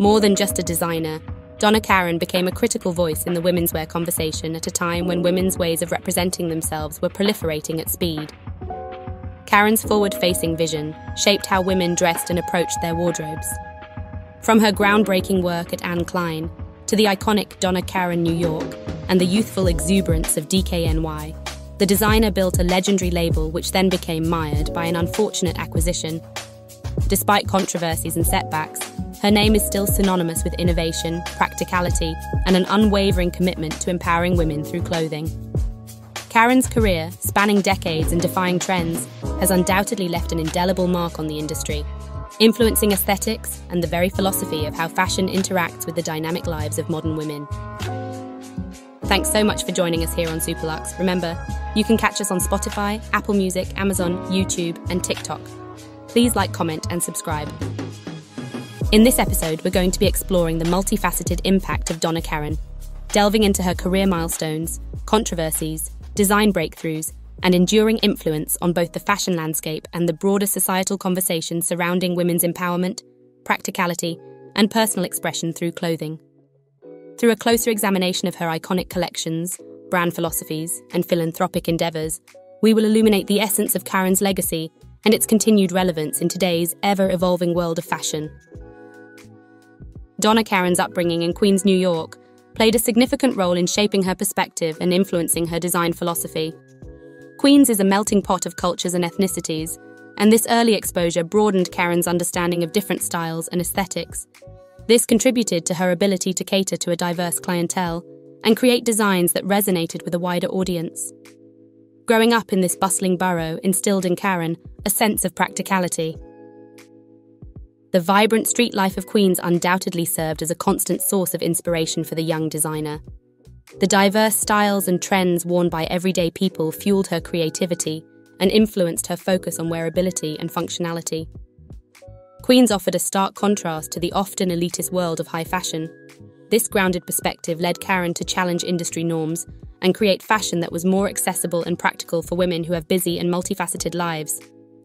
More than just a designer, Donna Karan became a critical voice in the women's wear conversation at a time when women's ways of representing themselves were proliferating at speed. Karan's forward facing vision shaped how women dressed and approached their wardrobes. From her groundbreaking work at Anne Klein to the iconic Donna Karan New York and the youthful exuberance of DKNY, the designer built a legendary label which then became mired by an unfortunate acquisition. Despite controversies and setbacks, her name is still synonymous with innovation, practicality, and an unwavering commitment to empowering women through clothing. Karan's career, spanning decades and defying trends, has undoubtedly left an indelible mark on the industry, influencing aesthetics and the very philosophy of how fashion interacts with the dynamic lives of modern women. Thanks so much for joining us here on Superluxe. Remember, you can catch us on Spotify, Apple Music, Amazon, YouTube, and TikTok. Please like, comment, and subscribe. In this episode, we're going to be exploring the multifaceted impact of Donna Karan, delving into her career milestones, controversies, design breakthroughs, and enduring influence on both the fashion landscape and the broader societal conversation surrounding women's empowerment, practicality, and personal expression through clothing. Through a closer examination of her iconic collections, brand philosophies, and philanthropic endeavours, we will illuminate the essence of Karan's legacy and its continued relevance in today's ever evolving world of fashion. Donna Karan's upbringing in Queens, New York, played a significant role in shaping her perspective and influencing her design philosophy. Queens is a melting pot of cultures and ethnicities, and this early exposure broadened Karan's understanding of different styles and aesthetics. This contributed to her ability to cater to a diverse clientele and create designs that resonated with a wider audience. Growing up in this bustling borough instilled in Karan a sense of practicality. The vibrant street life of Queens undoubtedly served as a constant source of inspiration for the young designer. The diverse styles and trends worn by everyday people fueled her creativity and influenced her focus on wearability and functionality. Queens offered a stark contrast to the often elitist world of high fashion. This grounded perspective led Karan to challenge industry norms and create fashion that was more accessible and practical for women who have busy and multifaceted lives.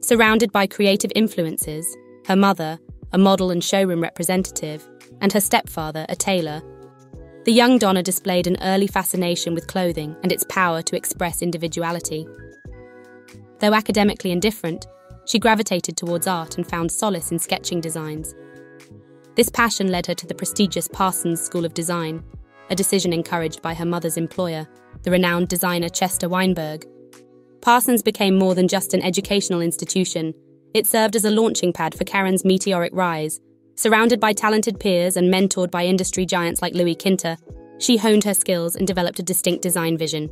Surrounded by creative influences, her mother, a model and showroom representative, and her stepfather, a tailor. The young Donna displayed an early fascination with clothing and its power to express individuality. Though academically indifferent, she gravitated towards art and found solace in sketching designs. This passion led her to the prestigious Parsons School of Design, a decision encouraged by her mother's employer, the renowned designer Chester Weinberg. Parsons became more than just an educational institution, it served as a launching pad for Karan's meteoric rise. Surrounded by talented peers and mentored by industry giants like Louis Kinter, she honed her skills and developed a distinct design vision.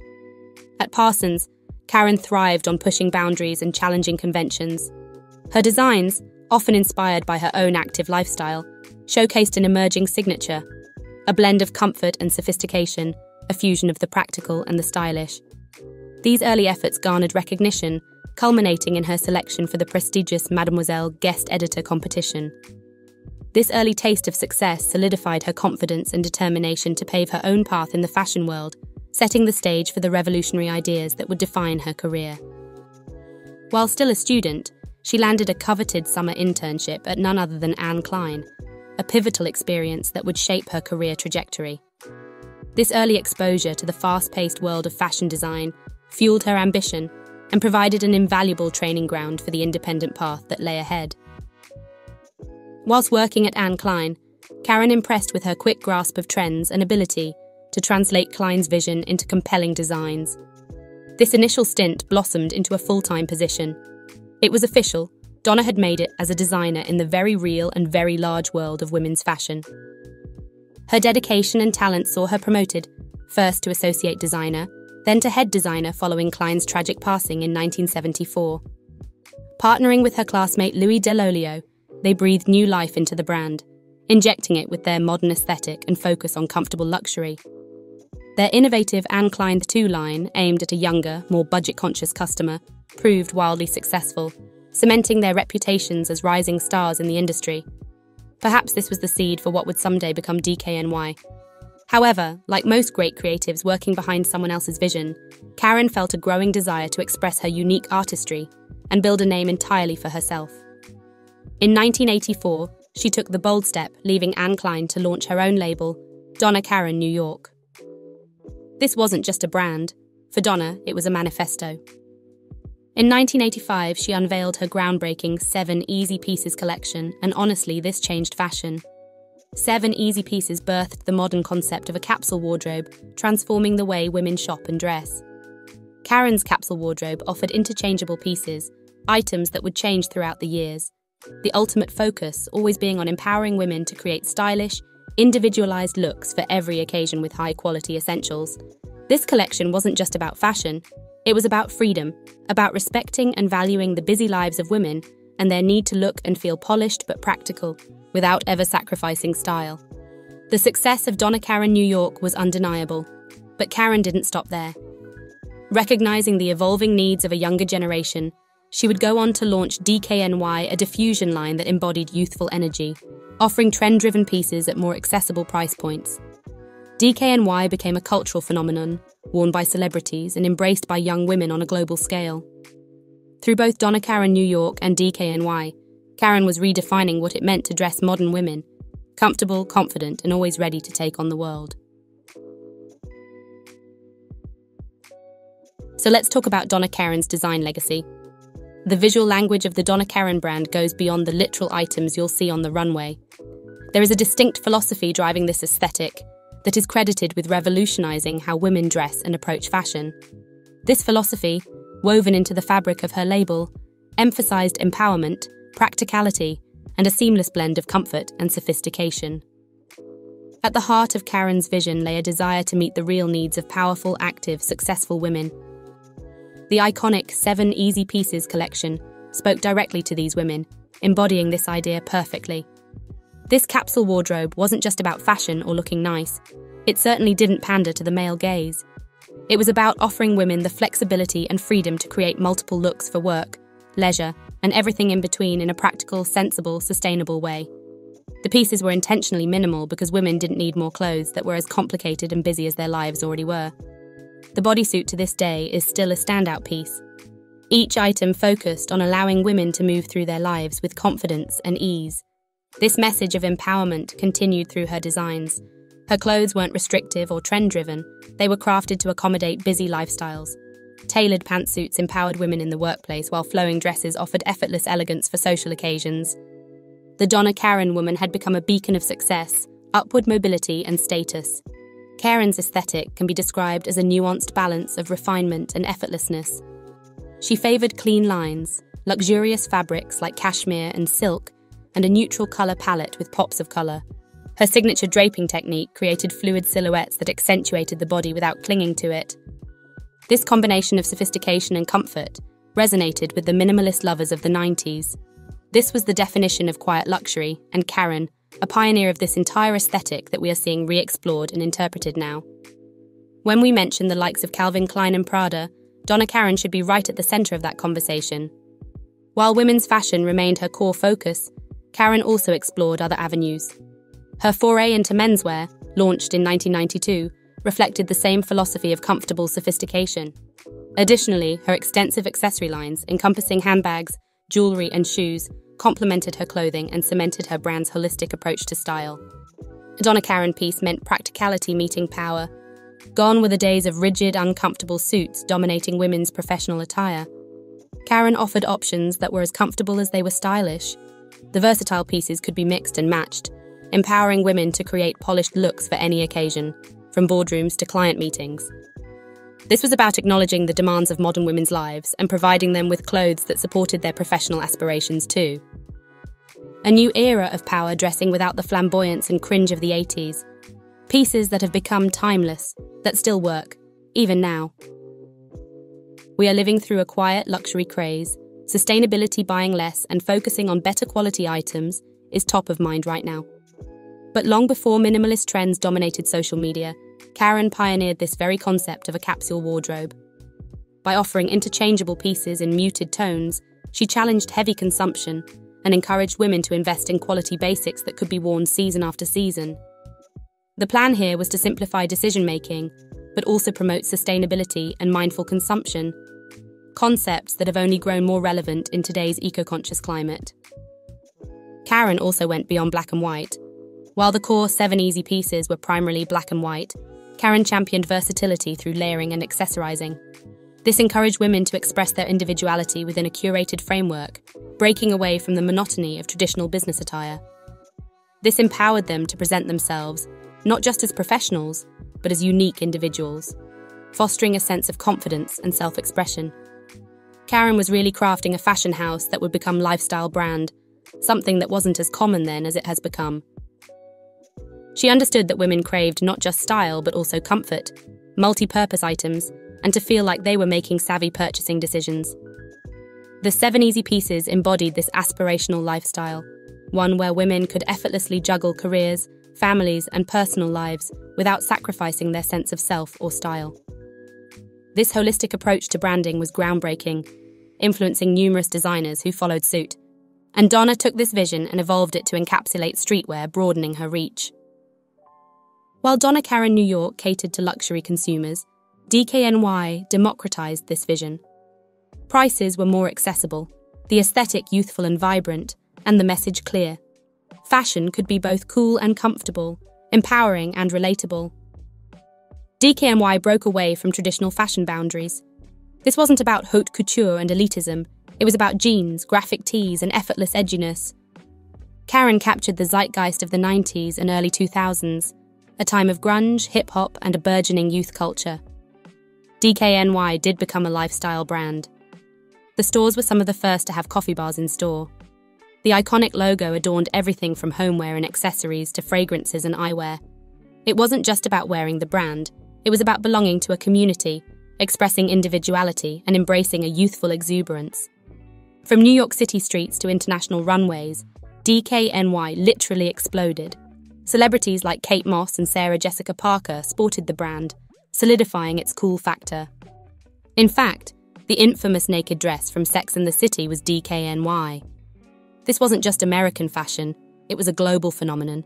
At Parsons, Karan thrived on pushing boundaries and challenging conventions. Her designs, often inspired by her own active lifestyle, showcased an emerging signature a blend of comfort and sophistication, a fusion of the practical and the stylish. These early efforts garnered recognition culminating in her selection for the prestigious Mademoiselle Guest Editor competition. This early taste of success solidified her confidence and determination to pave her own path in the fashion world, setting the stage for the revolutionary ideas that would define her career. While still a student, she landed a coveted summer internship at none other than Anne Klein, a pivotal experience that would shape her career trajectory. This early exposure to the fast paced world of fashion design fueled her ambition and provided an invaluable training ground for the independent path that lay ahead. Whilst working at Anne Klein, Karan impressed with her quick grasp of trends and ability to translate Klein's vision into compelling designs. This initial stint blossomed into a full time position. It was official, Donna had made it as a designer in the very real and very large world of women's fashion. Her dedication and talent saw her promoted, first to associate designer, then to head designer following Klein's tragic passing in 1974. Partnering with her classmate Louis Dell'Olio, they breathed new life into the brand, injecting it with their modern aesthetic and focus on comfortable luxury. Their innovative Anne Klein 2 line, aimed at a younger, more budget conscious customer, proved wildly successful, cementing their reputations as rising stars in the industry. Perhaps this was the seed for what would someday become DKNY, However, like most great creatives working behind someone else's vision, Karan felt a growing desire to express her unique artistry and build a name entirely for herself. In 1984, she took the bold step, leaving Anne Klein to launch her own label, Donna Karan New York. This wasn't just a brand. For Donna, it was a manifesto. In 1985, she unveiled her groundbreaking Seven Easy Pieces collection, and honestly, this changed fashion. Seven Easy Pieces birthed the modern concept of a capsule wardrobe, transforming the way women shop and dress. Karan's capsule wardrobe offered interchangeable pieces, items that would change throughout the years. The ultimate focus always being on empowering women to create stylish, individualized looks for every occasion with high quality essentials. This collection wasn't just about fashion, it was about freedom, about respecting and valuing the busy lives of women and their need to look and feel polished but practical, without ever sacrificing style. The success of Donna Karan New York was undeniable, but Karan didn't stop there. Recognizing the evolving needs of a younger generation, she would go on to launch DKNY, a diffusion line that embodied youthful energy, offering trend driven pieces at more accessible price points. DKNY became a cultural phenomenon, worn by celebrities and embraced by young women on a global scale. Through both Donna Karan New York and DKNY, Karan was redefining what it meant to dress modern women comfortable, confident, and always ready to take on the world. So let's talk about Donna Karan's design legacy. The visual language of the Donna Karan brand goes beyond the literal items you'll see on the runway. There is a distinct philosophy driving this aesthetic that is credited with revolutionizing how women dress and approach fashion. This philosophy, woven into the fabric of her label, emphasized empowerment, practicality, and a seamless blend of comfort and sophistication. At the heart of Karan's vision lay a desire to meet the real needs of powerful, active, successful women the iconic Seven Easy Pieces collection spoke directly to these women, embodying this idea perfectly. This capsule wardrobe wasn't just about fashion or looking nice, it certainly didn't pander to the male gaze. It was about offering women the flexibility and freedom to create multiple looks for work, leisure, and everything in between in a practical, sensible, sustainable way. The pieces were intentionally minimal because women didn't need more clothes that were as complicated and busy as their lives already were. The bodysuit to this day is still a standout piece. Each item focused on allowing women to move through their lives with confidence and ease. This message of empowerment continued through her designs. Her clothes weren't restrictive or trend driven, they were crafted to accommodate busy lifestyles. Tailored pantsuits empowered women in the workplace, while flowing dresses offered effortless elegance for social occasions. The Donna Karan woman had become a beacon of success, upward mobility, and status. Karan's aesthetic can be described as a nuanced balance of refinement and effortlessness. She favoured clean lines, luxurious fabrics like cashmere and silk, and a neutral colour palette with pops of colour. Her signature draping technique created fluid silhouettes that accentuated the body without clinging to it. This combination of sophistication and comfort resonated with the minimalist lovers of the 90s. This was the definition of quiet luxury, and Karan, a pioneer of this entire aesthetic that we are seeing re explored and interpreted now. When we mention the likes of Calvin Klein and Prada, Donna Karan should be right at the centre of that conversation. While women's fashion remained her core focus, Karan also explored other avenues. Her foray into menswear, launched in 1992, reflected the same philosophy of comfortable sophistication. Additionally, her extensive accessory lines, encompassing handbags, jewellery, and shoes, complemented her clothing and cemented her brand's holistic approach to style. A Donna Karan piece meant practicality meeting power. Gone were the days of rigid, uncomfortable suits dominating women's professional attire. Karan offered options that were as comfortable as they were stylish. The versatile pieces could be mixed and matched, empowering women to create polished looks for any occasion, from boardrooms to client meetings. This was about acknowledging the demands of modern women's lives and providing them with clothes that supported their professional aspirations too. A new era of power dressing without the flamboyance and cringe of the 80s. Pieces that have become timeless, that still work, even now. We are living through a quiet luxury craze. Sustainability buying less and focusing on better quality items is top of mind right now. But long before minimalist trends dominated social media, Karan pioneered this very concept of a capsule wardrobe. By offering interchangeable pieces in muted tones, she challenged heavy consumption and encouraged women to invest in quality basics that could be worn season after season. The plan here was to simplify decision making, but also promote sustainability and mindful consumption, concepts that have only grown more relevant in today's eco conscious climate. Karan also went beyond black and white. While the core seven easy pieces were primarily black and white, Karan championed versatility through layering and accessorizing. This encouraged women to express their individuality within a curated framework, breaking away from the monotony of traditional business attire. This empowered them to present themselves, not just as professionals, but as unique individuals, fostering a sense of confidence and self expression. Karan was really crafting a fashion house that would become lifestyle brand, something that wasn't as common then as it has become. She understood that women craved not just style but also comfort, multi-purpose items, and to feel like they were making savvy purchasing decisions. The seven easy pieces embodied this aspirational lifestyle, one where women could effortlessly juggle careers, families, and personal lives without sacrificing their sense of self or style. This holistic approach to branding was groundbreaking, influencing numerous designers who followed suit. And Donna took this vision and evolved it to encapsulate streetwear, broadening her reach. While Donna Karan New York catered to luxury consumers, DKNY democratized this vision. Prices were more accessible, the aesthetic youthful and vibrant, and the message clear. Fashion could be both cool and comfortable, empowering and relatable. DKNY broke away from traditional fashion boundaries. This wasn't about haute couture and elitism, it was about jeans, graphic tees, and effortless edginess. Karan captured the zeitgeist of the 90s and early 2000s, a time of grunge, hip hop, and a burgeoning youth culture. DKNY did become a lifestyle brand. The stores were some of the first to have coffee bars in store. The iconic logo adorned everything from homeware and accessories to fragrances and eyewear. It wasn't just about wearing the brand, it was about belonging to a community, expressing individuality, and embracing a youthful exuberance. From New York City streets to international runways, DKNY literally exploded. Celebrities like Kate Moss and Sarah Jessica Parker sported the brand, solidifying its cool factor. In fact, the infamous naked dress from Sex and the City was DKNY. This wasn't just American fashion, it was a global phenomenon.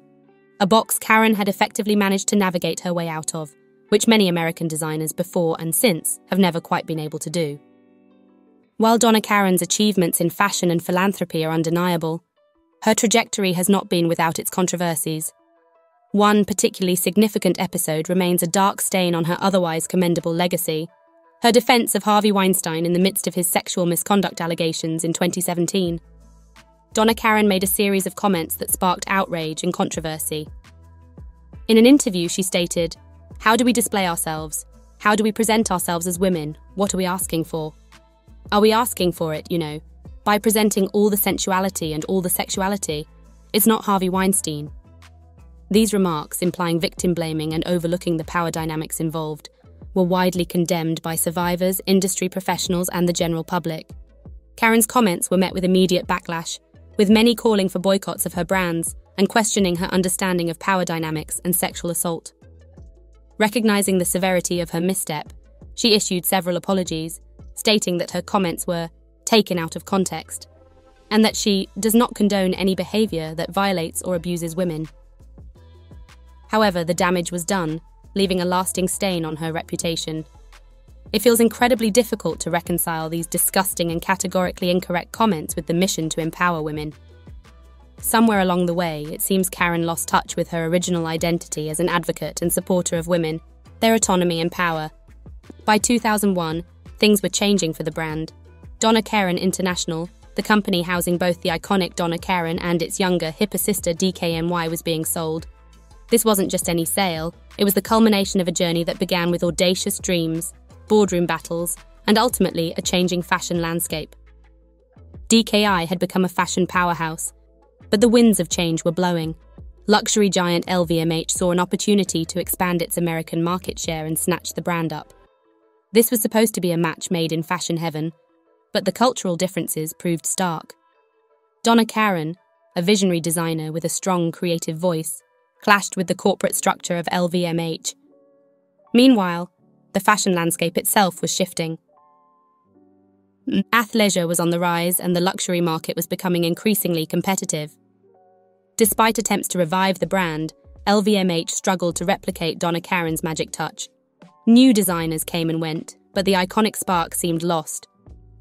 A box Karan had effectively managed to navigate her way out of, which many American designers before and since have never quite been able to do. While Donna Karan's achievements in fashion and philanthropy are undeniable, her trajectory has not been without its controversies. One particularly significant episode remains a dark stain on her otherwise commendable legacy her defense of Harvey Weinstein in the midst of his sexual misconduct allegations in 2017. Donna Karan made a series of comments that sparked outrage and controversy. In an interview, she stated, how do we display ourselves? How do we present ourselves as women? What are we asking for? Are we asking for it, you know, by presenting all the sensuality and all the sexuality? It's not Harvey Weinstein. These remarks, implying victim blaming and overlooking the power dynamics involved, were widely condemned by survivors, industry professionals, and the general public. Karan's comments were met with immediate backlash, with many calling for boycotts of her brands and questioning her understanding of power dynamics and sexual assault. Recognizing the severity of her misstep, she issued several apologies, stating that her comments were taken out of context and that she does not condone any behavior that violates or abuses women. However, the damage was done, leaving a lasting stain on her reputation. It feels incredibly difficult to reconcile these disgusting and categorically incorrect comments with the mission to empower women. Somewhere along the way, it seems Karan lost touch with her original identity as an advocate and supporter of women, their autonomy and power. By 2001, things were changing for the brand. Donna Karan International, the company housing both the iconic Donna Karan and its younger, hipper sister DKNY, was being sold. This wasn't just any sale, it was the culmination of a journey that began with audacious dreams, boardroom battles, and ultimately a changing fashion landscape. DKI had become a fashion powerhouse, but the winds of change were blowing. Luxury giant LVMH saw an opportunity to expand its American market share and snatch the brand up. This was supposed to be a match made in fashion heaven, but the cultural differences proved stark. Donna Karan, a visionary designer with a strong creative voice, clashed with the corporate structure of LVMH. Meanwhile, the fashion landscape itself was shifting. Athleisure was on the rise and the luxury market was becoming increasingly competitive. Despite attempts to revive the brand, LVMH struggled to replicate Donna Karan's magic touch. New designers came and went, but the iconic spark seemed lost.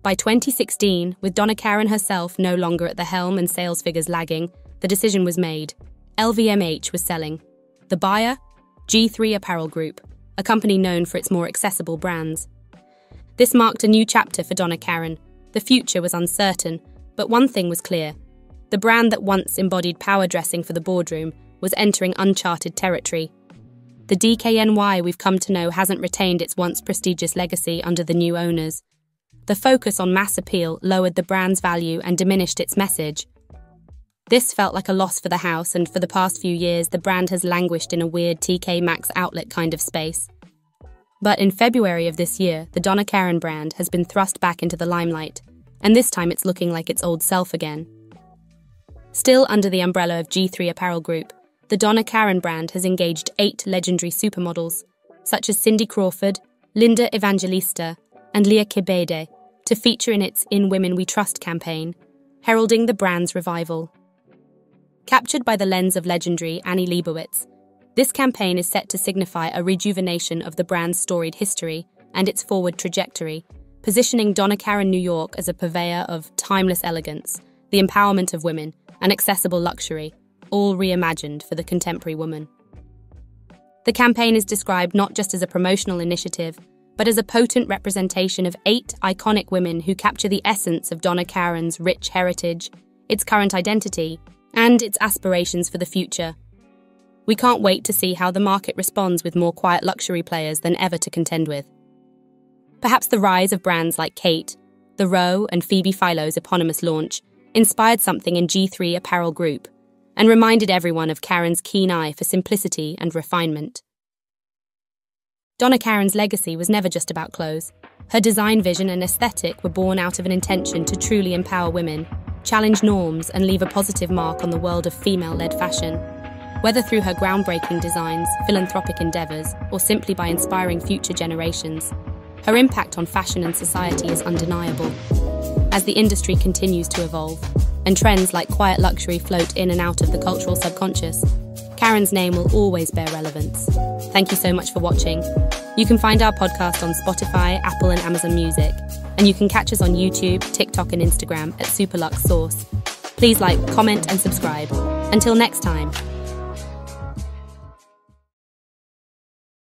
By 2016, with Donna Karan herself no longer at the helm and sales figures lagging, the decision was made. LVMH was selling. The buyer? G3 Apparel Group, a company known for its more accessible brands. This marked a new chapter for Donna Karan. The future was uncertain, but one thing was clear. The brand that once embodied power dressing for the boardroom was entering uncharted territory. The DKNY we've come to know hasn't retained its once prestigious legacy under the new owners. The focus on mass appeal lowered the brand's value and diminished its message. This felt like a loss for the house, and for the past few years, the brand has languished in a weird TK Maxx outlet kind of space. But in February of this year, the Donna Karan brand has been thrust back into the limelight, and this time it's looking like its old self again. Still under the umbrella of G3 Apparel Group, the Donna Karan brand has engaged eight legendary supermodels, such as Cindy Crawford, Linda Evangelista, and Liya Kebede, to feature in its In Women We Trust campaign, heralding the brand's revival. Captured by the lens of legendary Annie Leibovitz, this campaign is set to signify a rejuvenation of the brand's storied history and its forward trajectory, positioning Donna Karan New York as a purveyor of timeless elegance, the empowerment of women, and accessible luxury, all reimagined for the contemporary woman. The campaign is described not just as a promotional initiative, but as a potent representation of eight iconic women who capture the essence of Donna Karan's rich heritage, its current identity, and its aspirations for the future. We can't wait to see how the market responds with more quiet luxury players than ever to contend with. Perhaps the rise of brands like Khaite, the Row, and Phoebe Philo's eponymous launch inspired something in G3 Apparel Group and reminded everyone of Karan's keen eye for simplicity and refinement. Donna Karan's legacy was never just about clothes. Her design vision and aesthetic were born out of an intention to truly empower women, challenge norms, and leave a positive mark on the world of female led fashion. Whether through her groundbreaking designs, philanthropic endeavours, or simply by inspiring future generations, her impact on fashion and society is undeniable. As the industry continues to evolve, and trends like quiet luxury float in and out of the cultural subconscious, Karan's name will always bear relevance. Thank you so much for watching. You can find our podcast on Spotify, Apple, and Amazon Music, and you can catch us on YouTube, TikTok, and Instagram at Superluxe Source. Please like, comment, and subscribe. Until next time.